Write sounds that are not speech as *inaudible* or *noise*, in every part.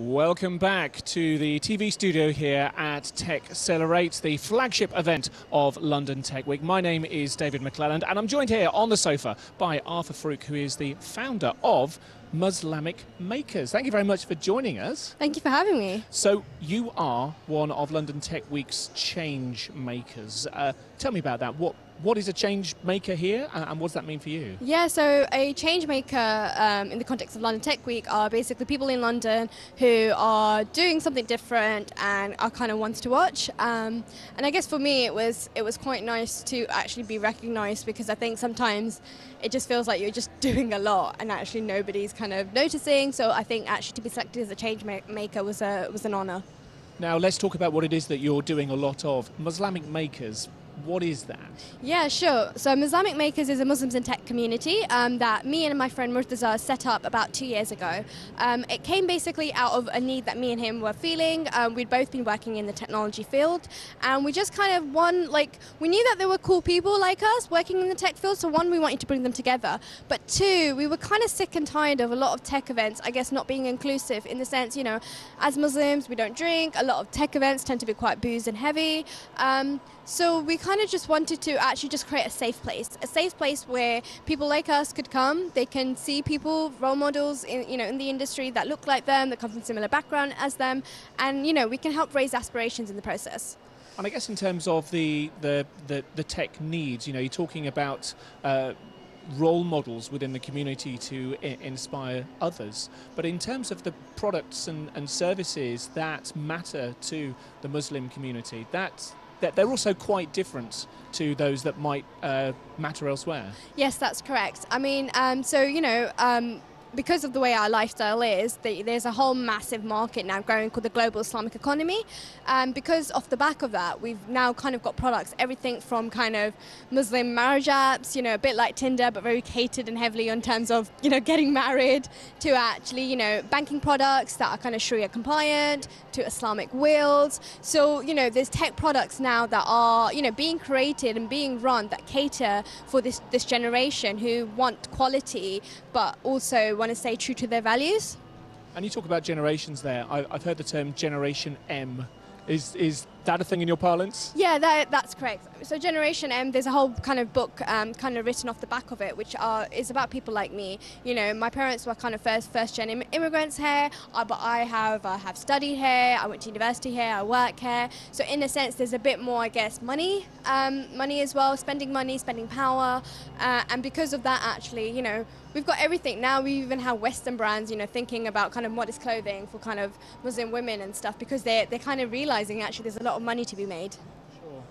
Welcome back to the TV studio here at TechXLR8, the flagship event of London Tech Week. My name is David McClelland and I'm joined here on the sofa by Arfah Farooq, who is the founder of Muslamic Makers. Thank you very much for joining us. Thank you for having me. So, you are one of London Tech Week's change makers. Uh, tell me about that. What what is a change maker here and what does that mean for you? Yeah, so a change maker um, in the context of London Tech Week are basically people in London who are doing something different and are kind of ones to watch. Um, and I guess for me it was it was quite nice to actually be recognised because I think sometimes it just feels like you're just *laughs* doing a lot and actually nobody's kind of noticing. So I think actually to be selected as a change maker was a was an honour. Now let's talk about what it is that you're doing a lot of. Muslamic makers, what is that? Yeah, sure. So Muslamic Makers is a Muslims in tech community um, that me and my friend Murtaza set up about two years ago. Um, it came basically out of a need that me and him were feeling. Um, we'd both been working in the technology field, and we just kind of one like we knew that there were cool people like us working in the tech field. So one, we wanted to bring them together, but two, we were kind of sick and tired of a lot of tech events. I guess not being inclusive in the sense, you know, as Muslims we don't drink. A lot of tech events tend to be quite booze and heavy. Um, so we kind of just wanted to actually just create a safe place, a safe place where people like us could come. They can see people, role models in you know in the industry that look like them, that come from similar background as them, and you know we can help raise aspirations in the process. And I guess in terms of the the the, the tech needs, you know, you're talking about. Uh, role models within the community to inspire others. But in terms of the products and, and services that matter to the Muslim community, that's that they're also quite different to those that might uh, matter elsewhere. Yes, that's correct. I mean, um, so you know, um, because of the way our lifestyle is, the, there's a whole massive market now growing called the global Islamic economy. And um, because off the back of that, we've now kind of got products, everything from kind of Muslim marriage apps, you know, a bit like Tinder, but very catered and heavily in terms of, you know, getting married, to actually, you know, banking products that are kind of Sharia compliant, to Islamic wills. So, you know, there's tech products now that are, you know, being created and being run that cater for this, this generation who want quality, but also want to stay true to their values. And you talk about generations there. I, have heard the term Generation M. Is, is that a thing in your parlance? Yeah, that, that's correct. So Generation M, there's a whole kind of book um, kind of written off the back of it, which are, is about people like me. You know, my parents were kind of first first gen Im- immigrants here, uh, but I have have studied here. I went to university here. I work here. So in a sense, there's a bit more, I guess, money, um, money as well, spending money, spending power, uh, and because of that, actually, you know, we've got everything now. We even have Western brands, you know, thinking about kind of modest clothing for kind of Muslim women and stuff because they're they're kind of realizing actually there's a lot of money to be made. Sure.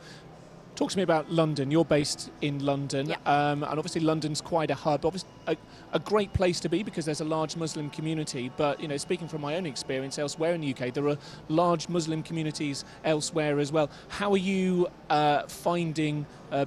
Talk to me about London. You're based in London, yep. um, and obviously London's quite a hub, obviously a, a, great place to be because there's a large Muslim community. But you know, speaking from my own experience elsewhere in the UK, there are large Muslim communities elsewhere as well. How are you uh, finding uh,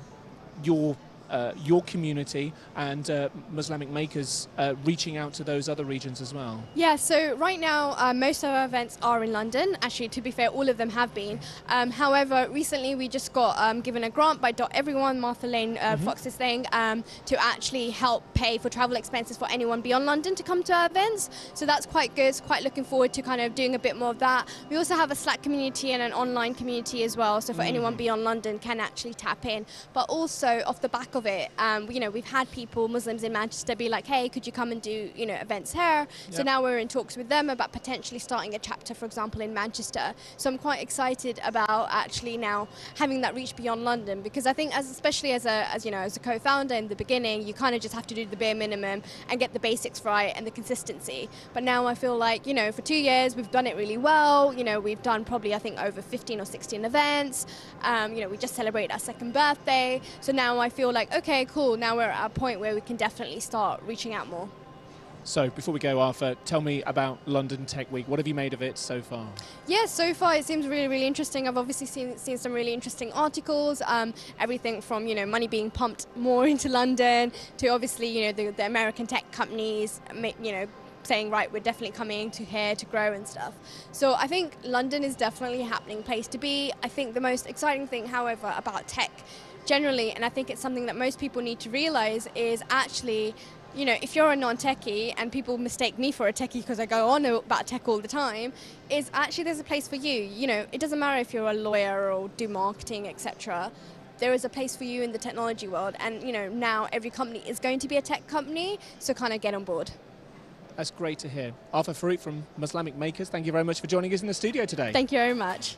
your uh, your community and uh, Muslamic makers uh, reaching out to those other regions as well? Yeah, so right now uh, most of our events are in London. Actually, to be fair, all of them have been. Um, however, recently we just got um, given a grant by Dot Everyone, Martha Lane, uh, mm-hmm. Fox's thing, um, to actually help pay for travel expenses for anyone beyond London to come to our events. So that's quite good. Quite looking forward to kind of doing a bit more of that. We also have a Slack community and an online community as well. So for mm-hmm. anyone beyond London can actually tap in. But also off the back of of it, um, you know, we've had people, Muslims in Manchester, be like, hey, could you come and do, you know, events here? Yep. So now we're in talks with them about potentially starting a chapter, for example, in Manchester. So I'm quite excited about actually now having that reach beyond London because I think, as especially as a, as you know, as a co-founder in the beginning, you kind of just have to do the bare minimum and get the basics right and the consistency. But now I feel like, you know, for two years we've done it really well. You know, we've done probably I think over 15 or 16 events. Um, you know, we just celebrated our second birthday. So now I feel like okay, cool, now we're at a point where we can definitely start reaching out more. So, before we go, Arfah, tell me about London Tech Week. What have you made of it so far? Yeah, so far it seems really, really interesting. I've obviously seen, seen some really interesting articles. Um, everything from you know money being pumped more *laughs* into London to obviously you know the, the American tech companies, you know saying right we're definitely coming to here to grow and stuff so i think london is definitely a happening place to be i think the most exciting thing however about tech generally, and I think it's something that most people need to realize, is actually you know, if you're a non-techie and people mistake me for a techie because I go on about tech all the time, is actually there's a place for you. You know, it doesn't matter if you're a lawyer or do marketing, etc. There is a place for you in the technology world, and you know now every company is going to be a tech company, so kind of get on board. That's great to hear. Arfah Farooq from Muslamic Makers, thank you very much for joining us in the studio today. Thank you very much.